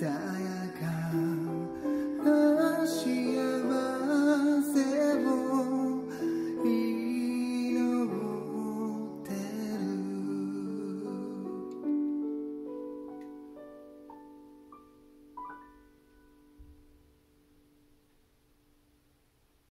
I.